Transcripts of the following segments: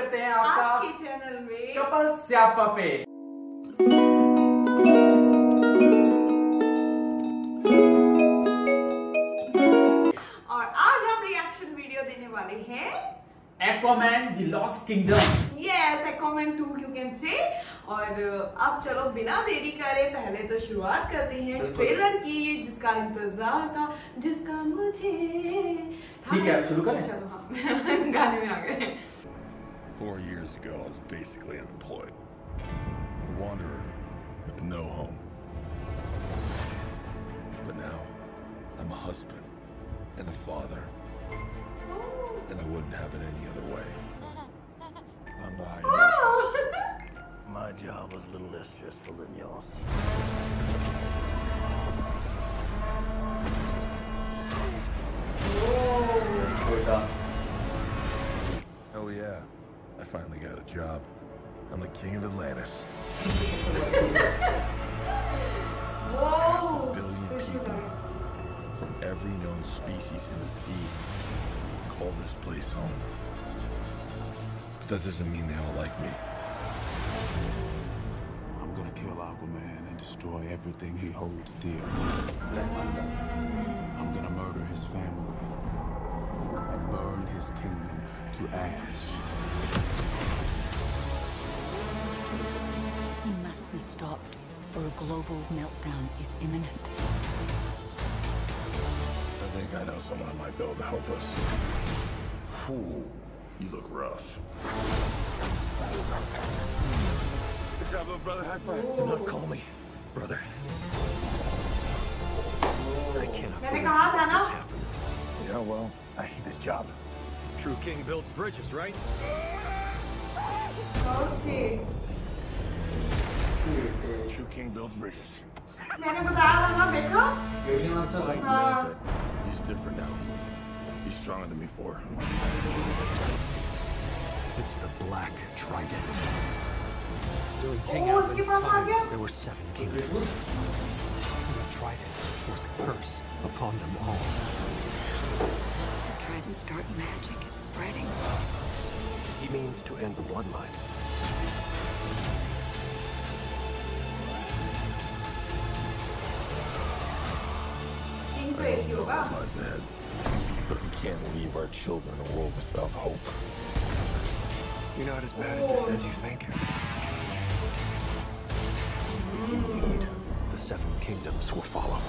करते हैं आपका चैनल में। कपल स्यापा पे। और आज हम रिएक्शन वीडियो देने वाले हैं। Aquaman the Lost Kingdom yes Aquaman 2 you can say और अब चलो बिना देरी करे पहले तो शुरुआत करते हैं ट्रेलर की जिसका इंतज़ार था जिसका मुझे ठीक है, शुरू करें? चलो हाँ। गाने Four years ago, I was basically unemployed. A wanderer with no home. But now, I'm a husband and a father, and I wouldn't have it any other way. I finally got a job. I'm the king of Atlantis. Whoa! billion people from every known species in the sea call this place home. But that doesn't mean they all like me. I'm gonna kill Aquaman and destroy everything he holds dear. I'm gonna murder his family and burn his kingdom to ash. He must be stopped, or a global meltdown is imminent. I think I know someone I might be able to help us. Whew, you look rough. Good job, little brother. High five. Whoa. Do not call me brother. I cannot believe this happened. Yeah, well, I hate this job. True king builds bridges, right? Okay True king builds bridges. मैंने बताया था ना देखा beauty master भाई हाँ But he's different now. He's stronger than before. It's the Black Trident. During King Oh, Alvin's उसके पास आ time, गया? there were seven kingdoms. trident was a curse upon them all. The trident's dark magic is spreading. He means to end the bloodline. Think you that. But we can't leave our children a world without hope. You're not as bad at this as you think. Mm. Kingdoms will follow.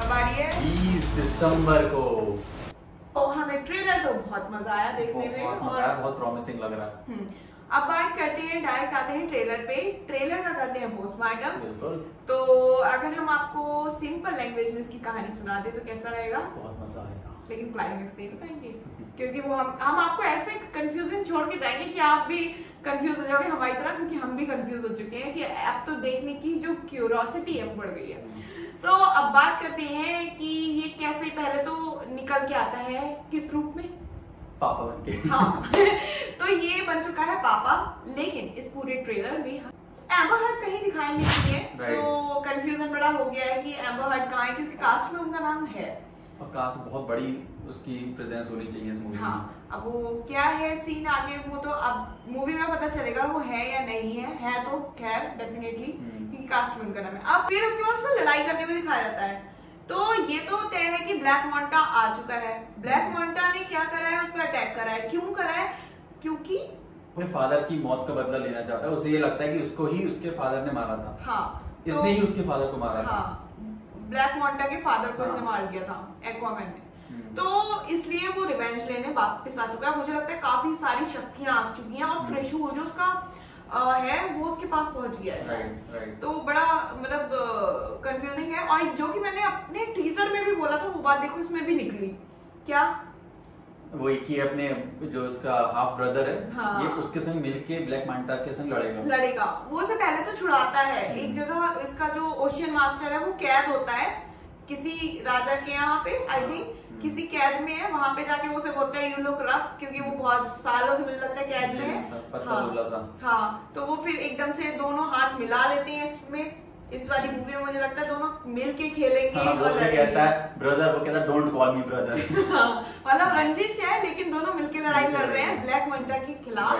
कब आ रही 20 दिसंबर को. तो हमें trailer तो बहुत मज़ा आया देखने में और बहुत प्रॉमिसिंग लग रहा है। हम्म, अब बात करते हैं डायरेक्ट आते हैं ट्रेलर पे। ट्रेलर का करते हैं पोस्टमार्टम बिल्कुल। तो अगर हम आपको सिंपल लैंग्वेज में इसकी कहानी सुना दे तो कैसा रहेगा? बहुत मज़ा आएगा लेकिन क्लाइमेक्स नहीं बताएँगे। क्योंकि वो हम हम आपको ऐसे कंफ्यूजन छोड़ के जाएँगे कि आप भी कंफ्यूज हो जाओगे हमारी तरह क्योंकि हम भी कंफ्यूज हो चुके हैं कि अब तो देखने की जो क्यूरोसिटी है बढ़ गई है। सो so, अब बात करते हैं कि ये कैसे पहले तो निकल के आता है किस रूप में? पापा बन के। हाँ। तो ये बन चुका है पापा लेकिन इस पूरे ट्रेलर में एम्बर हर्ट कहीं दिखाई नहीं दी है Right. तो कंफ्यूजन बड़ा हो गया है कि एम्बर हर्ट कहाँ है क्योंकि कास्ट में उनका नाम है। और बहुत बड़ी उसकी प्रेजेंस होनी चाहिए इस मूवी हाँ में अब वो क्या है सीन आगे वो तो अब मूवी में पता चलेगा वो है या नहीं है है तो खैर डेफिनेटली हम्म। क्योंकि कास्ट में उनका नाम है। अब फिर उसके बाद उसे लड़ाई करते हुए दिखाया जाता है। तो ये तो तय है कि ब्लैक मॉन्टा आ चुका है। ब्लैक मॉन्टा ने क्या करा है? उस पर अटैक करा है। क्यों करा है? क्योंकि अपने फादर की मौत का बदला लेना चाहता है। उसे ये लगता है कि उसको ही उसके फादर ने मारा था। हाँ इसने ही उसके फादर को मारा था। हाँ ब्लैक मॉन्टा के फादर को इसने। मार दिया था एक्वामैन ने हम्म। तो इसलिए वो रिवेंज लेने वापस आ चुका है मुझे लगता है काफ़ी सारी शक्तियाँ आ चुकी हैं और हम्म। त्रिशूल जो उसका है वो उसके पास पहुँच गया है तो बड़ा मतलब कंफ्यूजिंग है और जो कि मैंने अपने टीजर में भी बोला था वो बात देखो इसमें भी निकली क्या वो एक ही अपने जो उसका हाफ़ ब्रदर है हाँ। ये उसके संग मिलके ब्लैक मांटा के संग लड़ेगा। लड़ेगा। वो से पहले तो छुड़ाता है। हम्म। एक जगह इसका जो ओशियन मास्टर है वो कैद होता है। किसी राजा के यहाँ पे आई थिंक हम्म। किसी कैद में है। वहाँ पे जाके वो उसे बोलता है यू लुक रफ क्योंकि वो बहुत सालों से मुझे लगता है कैद में। हाँ। हाँ। तो वो फिर एकदम से दोनों हाथ मिला लेते हैं इसमें। इस वाली मूवी में मुझे लगता है दोनों मिल के खेलेंगे हाँ, वो और कहता है ब्रदर वो कहता है डोंट कॉल मी ब्रदर हाँ, मतलब रंजिश है लेकिन दोनों मिलके लड़ाई लड़ रहे हैं ब्लैक मंटा के खिलाफ.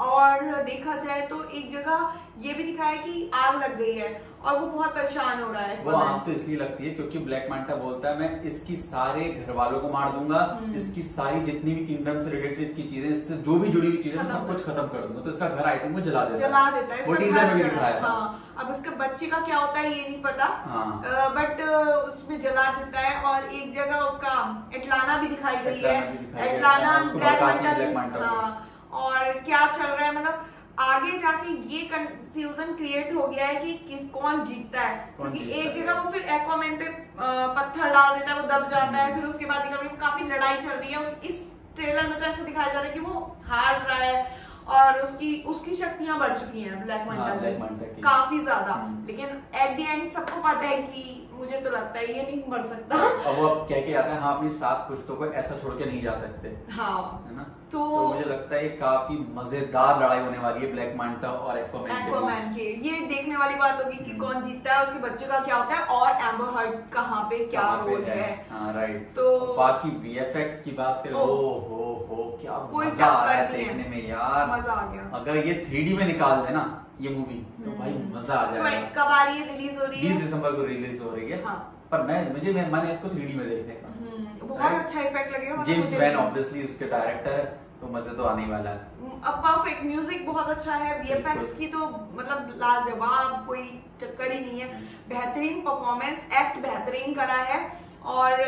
और देखा जाए तो एक जगह ये भी दिखाया कि आग लग गई है और वो बहुत परेशान हो रहा है वो आग तो इसलिए लगती है क्योंकि ब्लैक मांटा बोलता है मैं इसकी सारे घर वालों को मार दूँगा हम्म। इसकी सारी जितनी भी किंगडम से रिलेटेड इसकी चीज़ें इससे जो भी जुड़ी हुई चीज़ें सब कुछ खत्म कर दूँगा। तो इसका घर आई थिंक जला देता जला देता है वो टीजर में भी दिखाया हाँ अब उसके बच्चे का क्या होता है ये नहीं पता। हाँ। बट उसमें जला देता है और एक जगह उसका एटलाना भी दिखाई गई है। एटलाना है, हाँ, ब्लैक है मंटा। हाँ। और क्या चल रहा है? मतलब आगे जाके ये कंफ्यूजन क्रिएट हो गया है कि किस कौन जीतता है। क्योंकि जीतता एक जगह वो फिर एक्वामैन पे पत्थर डाल देता है वो दब जाता है। फिर उसके बाद काफ़ी लड़ाई चल रही है। इस ट्रेलर में तो ऐसा दिखाया जा रहा है कि वो हार रहा है और उसकी उसकी शक्तियाँ बढ़ चुकी हैं ब्लैक हाँ, मंटा की। काफ़ी ज़्यादा। हम्म। लेकिन एट द एंड सबको पता है कि मुझे तो लगता है ये नहीं मर सकता। अब वो कह के आता है हाँ अपनी सात पुश्तों को ऐसा छोड़ के नहीं जा सकते। हाँ। है ना? तो- तो मुझे लगता है काफ़ी मज़ेदार लड़ाई होने वाली है ब्लैक मांटा और एक्वामैन के एक्वामैन बीच। के। ये देखने वाली बात होगी कि कौन जीतता है उसके बच्चे का क्या होता है और एम्बर हर्ट कहाँ पे क्या रोल है? हाँ। राइट तो- बाकी वीएफएक्स की बात करें। ओ हो हो क्या कोई मज़ा आ रहा है है। देखने में यार। मज़ा आ गया। अगर ये थ्री में निकाल दे ना ये मूवी तो भाई हम्म। मज़ा आ जाएगा। कब आ रही है रिलीज़ हो रही है? दिसंबर को रिलीज़ हो रही है। हाँ। पर मैं मुझे मैं मैंने इसको थ्री में देखने का। हम्म, बहुत अच्छा इफ़ेक्ट लगेगा जेम्स वैन ऑब्वियसली उसके डायरेक्टर है तो मज़े तो आने वाला है। अब परफेक्ट म्यूज़िक बहुत अच्छा है वीएफएक्स की तो मतलब लाजवाब कोई टक्कर ही नहीं है। बेहतरीन परफॉर्मेंस एक्ट बेहतरीन करा है और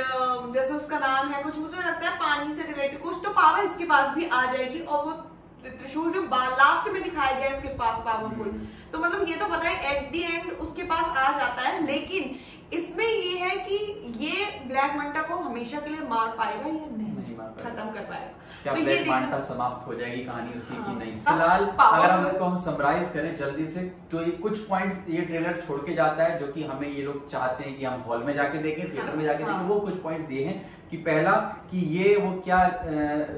जैसे उसका नाम है कुछ मुझे लगता है पानी से रिलेटेड कुछ तो पावर इसके पास भी आ जाएगी और वो त्रिशूल जो लास्ट में दिखाया गया इसके पास पावरफुल। तो मतलब ये तो पता है एट दी एंड उसके पास आ जाता है, लेकिन इसमें ये है कि ये ब्लैक मंटा को हमेशा के लिए मार पाएगा या नहीं। खत्म कर पाएगा क्या तो ये मांटा समाप्त हो जाएगी कहानी उसकी हाँ। कि नहीं फ़िलहाल अगर हम इसको हम समराइज करें जल्दी से तो ये कुछ पॉइंट्स ये ट्रेलर छोड़ के जाता है जो कि हमें ये लोग चाहते हैं कि हम हॉल में जाके देखें थिएटर में जाके हाँ। देखें वो कुछ पॉइंट्स ये हैं कि पहला कि ये वो क्या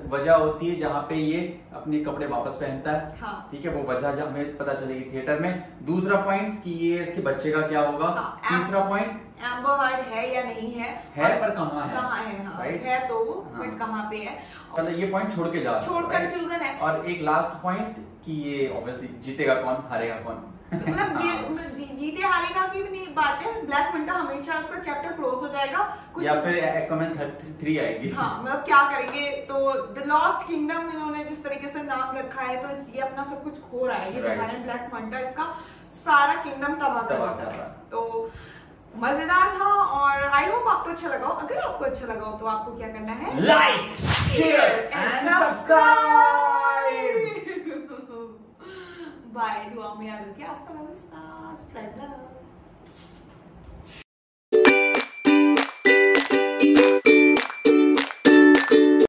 वजह होती है जहाँ पे ये अपने कपड़े वापस पहनता है हाँ। ठीक है वो वजह हमें पता चलेगी थिएटर में दूसरा पॉइंट कि ये इसके बच्चे का क्या होगा हाँ, तीसरा पॉइंट एम्बर हर्ड है या नहीं है है और पर कहाँ है? कहाँ है हाँ Right? है तो वो हाँ। बट कहाँ पे है मतलब ये पॉइंट छोड़ के जा छोड़ right? है। और एक लास्ट पॉइंट कि ये ऑब्वियसली जीतेगा कौन हारेगा कौन मतलब ये हाँ। मतलब जीते हारेगा की भी नहीं बात है ब्लैक विंडो हमेशा उसका चैप्टर क्लोज हो जाएगा कुछ या फिर एक्वामैन थ्री आएगी हाँ मतलब क्या करेंगे तो द लॉस्ट किंगडम इन्होंने जिस तरीके से नाम रखा है तो ये अपना सब कुछ खो रहा है ये ब्लैक मंटा इसका सारा किंगडम तबाह कर रहा है। तो मज़ेदार था और आई होप आपको अच्छा लगा हो। अगर आपको अच्छा लगा हो तो आपको क्या करना है? Like share and subscribe